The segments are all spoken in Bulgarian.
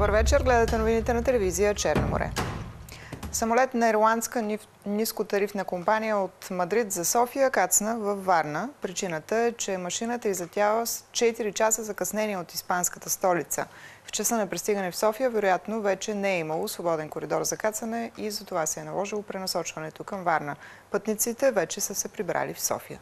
Добър вечер, гледате новините на телевизия Черно море. Самолет на ирландска нискотарифна компания от Мадрид за София кацна във Варна. Причината е, че машината излетява с 4 часа закъснение от испанската столица. В часа на пристигане в София, вероятно, вече не е имало свободен коридор за кацане и за това се е наложило пренасочването към Варна. Пътниците вече са се прибрали в София.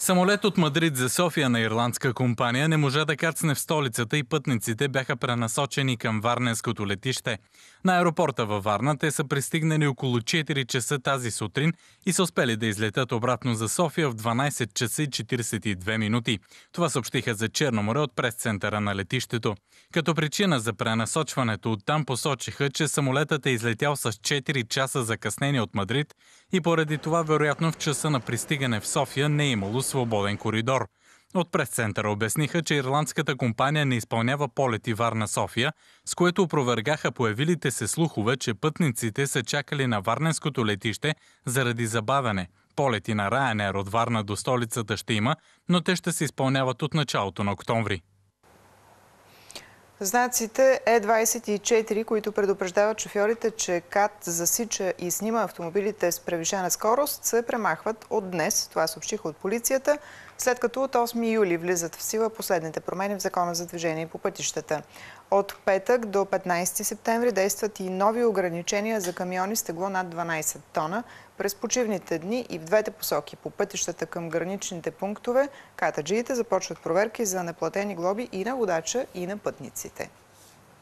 Самолет от Мадрид за София на ирландска компания не можа да кацне в столицата и пътниците бяха пренасочени към Варненското летище. На аеропорта във Варна те са пристигнали около 4 часа тази сутрин и са успели да излетят обратно за София в 12 часа и 42 минути. Това съобщиха за Черноморе от прес-центъра на летището. Като причина за пренасочването оттам посочиха, че самолетът е излетял с 4 часа закъснение от Мадрид и поради това вероятно в часа на пристигане в София не е имало свободен коридор. От прес-центъра обясниха, че ирландската компания не изпълнява полети Варна-София, с което опровергаха появилите се слухове, че пътниците са чакали на Варненското летище заради забавяне. Полети на Ryanair от Варна до столицата ще има, но те ще се изпълняват от началото на октомври. Знаците Е24, които предупреждават шофьорите, че КАТ засича и снима автомобилите с превишена скорост, се премахват от днес. Това съобщиха от полицията, след като от 8 юли влизат в сила последните промени в Закона за движение по пътищата. От петък до 15 септември действат и нови ограничения за камиони с тегло над 12 тона. През почивните дни и в двете посоки по пътищата към граничните пунктове катаджиите започват проверки за неплатени глоби и на водача, и на пътниците.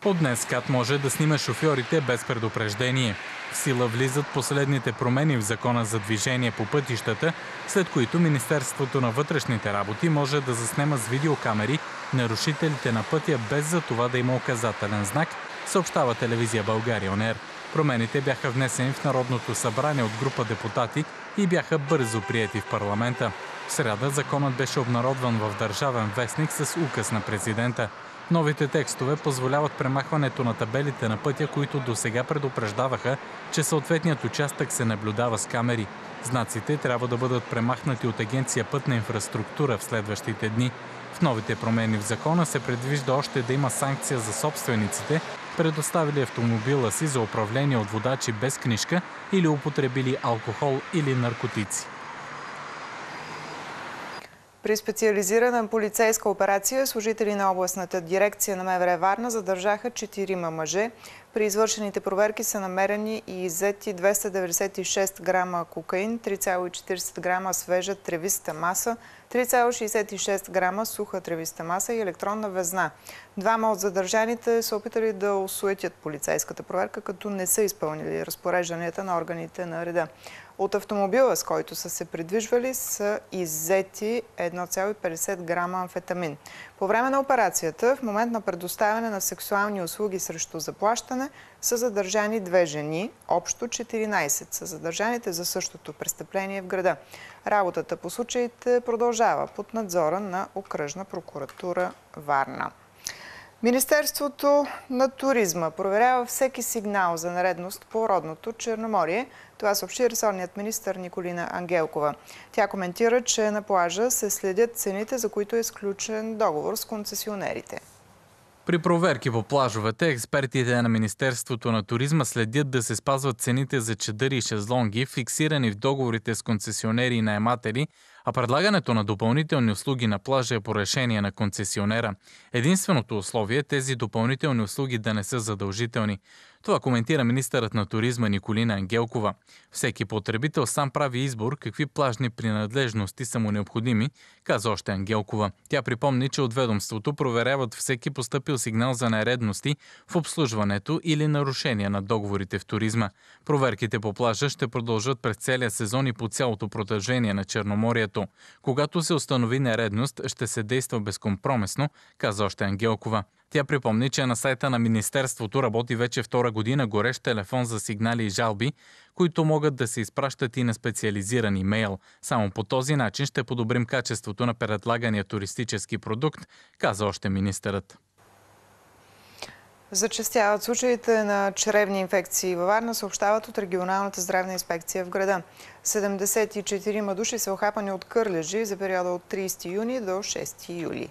От днес КАТ може да снима шофьорите без предупреждение. В сила влизат последните промени в закона за движение по пътищата, след които Министерството на вътрешните работи може да заснема с видеокамери нарушителите на пътя без за това да има указателен знак, съобщава телевизия България ОНЕР. Промените бяха внесени в Народното събрание от група депутати и бяха бързо приети в парламента. В среда законът беше обнародван в Държавен вестник с указ на президента. Новите текстове позволяват премахването на табелите на пътя, които до сега предупреждаваха, че съответният участък се наблюдава с камери. Знаците трябва да бъдат премахнати от Агенция Пътна инфраструктура в следващите дни. В новите промени в закона се предвижда още да има санкция за собствениците, предоставили автомобила си за управление от водачи без книжка или употребили алкохол или наркотици. При специализирана полицейска операция служители на областната дирекция на МВР Варна задържаха четирима мъже. При извършените проверки са намерени и иззети 296 грама кокаин, 3,40 грама свежа тревиста маса, 3,66 грама суха тревиста маса и електронна везна. Двама от задържаните са опитали да осуетят полицейската проверка, като не са изпълнили разпорежданията на органите на реда. От автомобила, с който са се придвижвали, са иззети 1,50 грама амфетамин. По време на операцията, в момент на предоставяне на сексуални услуги срещу заплащане, са задържани две жени, общо 14 са задържаните за същото престъпление в града. Работата по случаите продължава под надзора на Окръжна прокуратура Варна. Министерството на туризма проверява всеки сигнал за наредност по родното Черноморие. Това съобщи ресорният министр Николина Ангелкова. Тя коментира, че на плажа се следят цените, за които е сключен договор с концесионерите. При проверки по плажовете, експертите на Министерството на туризма следят да се спазват цените за чадъри и шезлонги, фиксирани в договорите с концесионери и наематели, а предлагането на допълнителни услуги на плажа е по решение на концесионера. Единственото условие е тези допълнителни услуги да не са задължителни. Това коментира министърът на туризма Николина Ангелкова. Всеки потребител сам прави избор какви плажни принадлежности са му необходими, каза още Ангелкова. Тя припомни, че от ведомството проверяват всеки поступил сигнал за нередности в обслужването или нарушения на договорите в туризма. Проверките по плажа ще продължат през целия сезон и по цялото протежение на Черноморието. Когато се установи нередност, ще се действа безкомпромисно, каза още Ангелкова. Тя припомни, че на сайта на Министерството работи вече втора година горещ телефон за сигнали и жалби, които могат да се изпращат и на специализиран имейл. Само по този начин ще подобрим качеството на предлагания туристически продукт, каза още министърът. Зачастяват случаите на чревни инфекции във Варна, съобщават от регионалната здравна инспекция в града. 74 души са охапани от кърлежи за периода от 30 юни до 6 юли.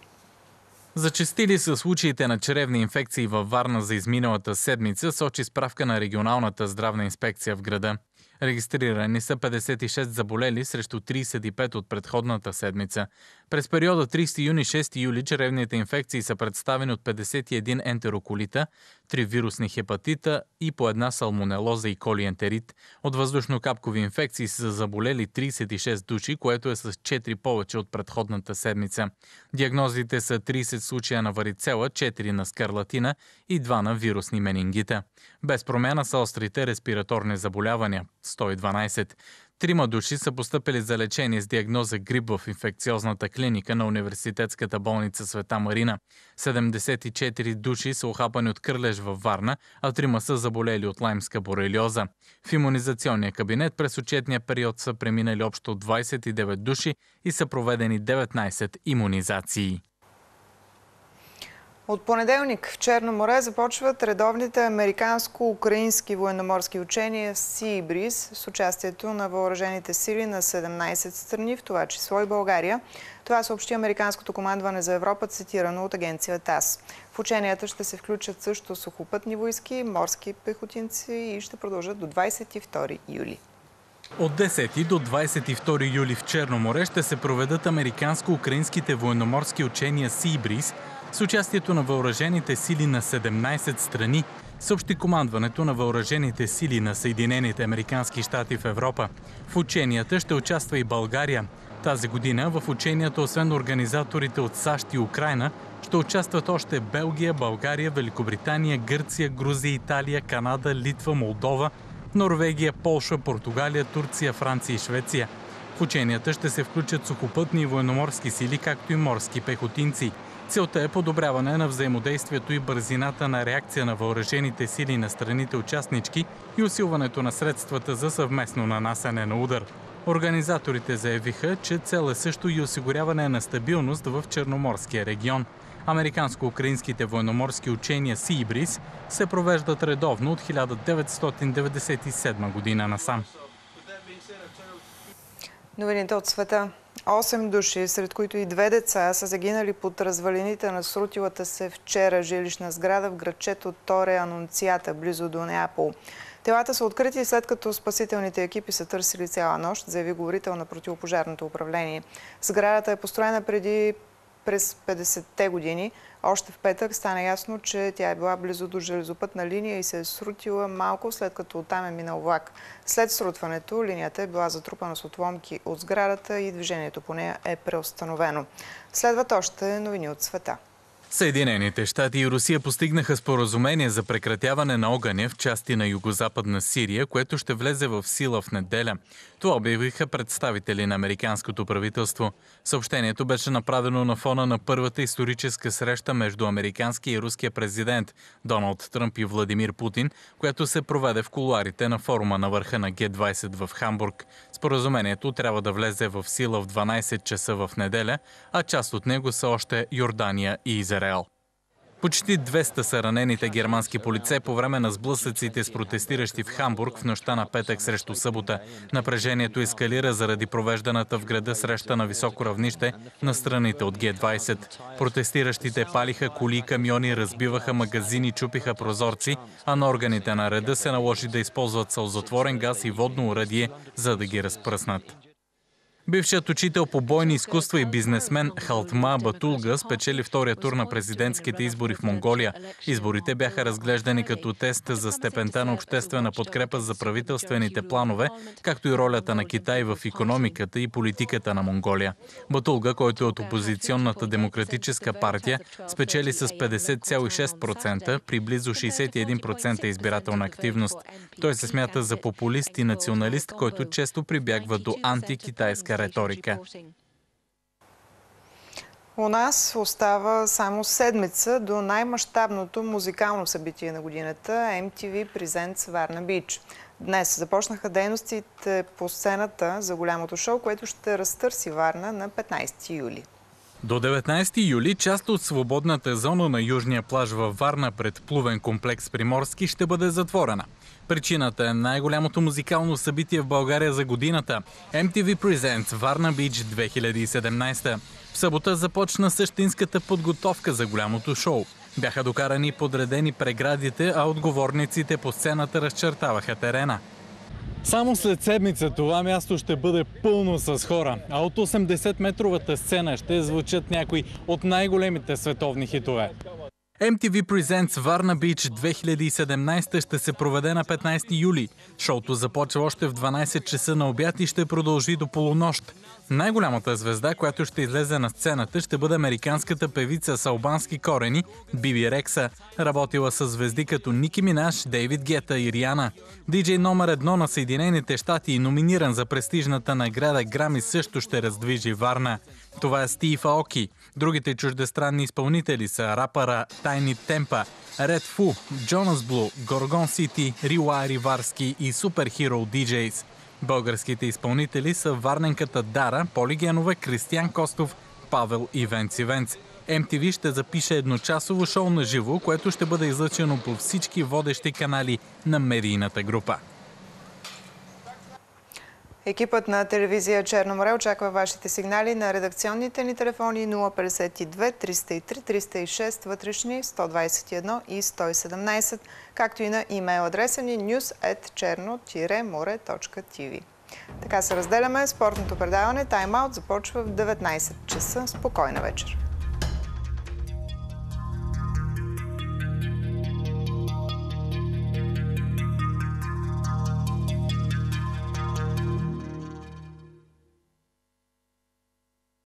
Зачестили са случаите на черевни инфекции във Варна за изминалата седмица, сочи справка на регионалната здравна инспекция в града. Регистрирани са 56 заболели срещу 35 от предходната седмица. През периода 30 юни 6 юли черевните инфекции са представени от 51 ентероколита, 3 вирусни хепатита и по една салмонелоза и колиентерит. От въздушно-капкови инфекции са заболели 36 души, което е с 4 повече от предходната седмица. Диагнозите са 30 случая на варицела, 4 на скарлатина и 2 на вирусни менингита. Без промяна са острите респираторни заболявания – 112. Трима души са поступили за лечение с диагноза грип в инфекциозната клиника на Университетската болница Света Марина. 74 души са охапани от кърлеж във Варна, а трима са заболели от лаймска борелиоза. В иммунизационния кабинет през отчетния период са преминали общо 29 души и са проведени 19 иммунизации. От понеделник в Черно море започват редовните американско-украински военноморски учения Sea Breeze с участието на въоръжените сили на 17 страни, в това число и България. Това съобщи Американското командване за Европа, цитирано от агенция ТАС. В ученията ще се включат също сухопътни войски, морски пехотинци и ще продължат до 22 юли. От 10 до 22 юли в Черно море ще се проведат американско-украинските военноморски учения Sea Breeze – с участието на въоръжените сили на 17 страни, съобщи командването на въоръжените сили на Съединените Американски щати в Европа. В ученията ще участва и България. Тази година в ученията, освен организаторите от САЩ и Украина, ще участват още Белгия, България, Великобритания, Гърция, Грузия, Италия, Канада, Литва, Молдова, Норвегия, Полша, Португалия, Турция, Франция и Швеция. В ученията ще се включат сухопътни и военноморски сили, както и морски пехотинци – Целта е подобряване на взаимодействието и бързината на реакция на въоръжените сили на страните участнички и усилването на средствата за съвместно нанасяне на удар. Организаторите заявиха, че цел е също и осигуряване на стабилност в Черноморския регион. Американско-украинските военноморски учения Сибрис се провеждат редовно от 1997 година насам. Новините от света. Осем души, сред които и две деца, са загинали под развалините на срутилата се вчера жилищна сграда в градчето Торе Анунцията, близо до Неапол. Телата са открити след като спасителните екипи са търсили цяла нощ, заяви говорител на противопожарното управление. Сградата е построена преди през 50-те години. Още в петък стана ясно, че тя е била близо до железопътна линия и се е срутила малко след като оттам е минал влак. След срутването линията е била затрупана с отломки от сградата и движението по нея е преустановено. Следват още новини от света. Съединените щати и Русия постигнаха споразумение за прекратяване на огъня в части на югозападна Сирия, което ще влезе в сила в неделя. Това обявиха представители на американското правителство. Съобщението беше направено на фона на първата историческа среща между американския и руския президент Доналд Тръмп и Владимир Путин, която се проведе в колуарите на форума на върха на Г-20 в Хамбург. Споразумението трябва да влезе в сила в 12 часа в неделя, а част от него са още Йордания и Израел. Почти 200 са ранените германски полицаи по време на сблъсъците с протестиращи в Хамбург в нощта на петък срещу събота. Напрежението ескалира заради провежданата в града среща на високо равнище на страните от Г-20. Протестиращите палиха коли и камиони, разбиваха магазини, чупиха прозорци, а на органите на реда се наложи да използват сълзотворен газ и водно уредие, за да ги разпръснат. Бившият учител по бойни изкуства и бизнесмен Халтма Батулга спечели втория тур на президентските избори в Монголия. Изборите бяха разглеждани като тест за степента на обществена подкрепа за правителствените планове, както и ролята на Китай в економиката и политиката на Монголия. Батулга, който е от опозиционната демократическа партия, спечели с 50,6% при близо 61% избирателна активност. Той се смята за популист и националист, който често прибягва до антикитайска риторика. У нас остава само седмица до най-мащабното музикално събитие на годината MTV Presents Варна Бич. Днес започнаха дейностите по сцената за голямото шоу, което ще разтърси Варна на 15 юли. До 19 юли част от свободната зона на южния плаж във Варна пред плувен комплекс Приморски ще бъде затворена. Причината е най-голямото музикално събитие в България за годината – MTV Presents Варна Бич 2017. В събота започна същинската подготовка за голямото шоу. Бяха докарани подредени преградите, а отговорниците по сцената разчертаваха терена. Само след седмица това място ще бъде пълно с хора, а от 80-метровата сцена ще звучат някои от най-големите световни хитове. MTV Presents Varna Beach 2017 ще се проведе на 15 юли. Шоуто започва още в 12 часа на обяд и ще продължи до полунощ. Най-голямата звезда, която ще излезе на сцената, ще бъде американската певица с албански корени Биби Рекса, работила с звезди като Ники Минаш, Дейвид Гета и Риана. Диджей номер едно на Съединените щати и номиниран за престижната награда Грами също ще раздвижи Варна. Това е Стив Аоки. Другите чуждестранни изпълнители са рапъра Тайни Темпа, Ред Фу, Джонас Блу, Горгон Сити, Рила Риварски и Супер Хиро Диджейс. Българските изпълнители са Варненката Дара, Полигенова, Кристиян Костов, Павел и Венци Венц. MTV ще запише едночасово шоу на живо, което ще бъде излъчено по всички водещи канали на медийната група. Екипът на телевизия Черно море очаква вашите сигнали на редакционните ни телефони 052 303 306 вътрешни 121 и 117, както и на имейл адреса ни news.черно-море.tv. Така се разделяме. Спортното предаване Тайм Аут започва в 19 часа. Спокойна вечер!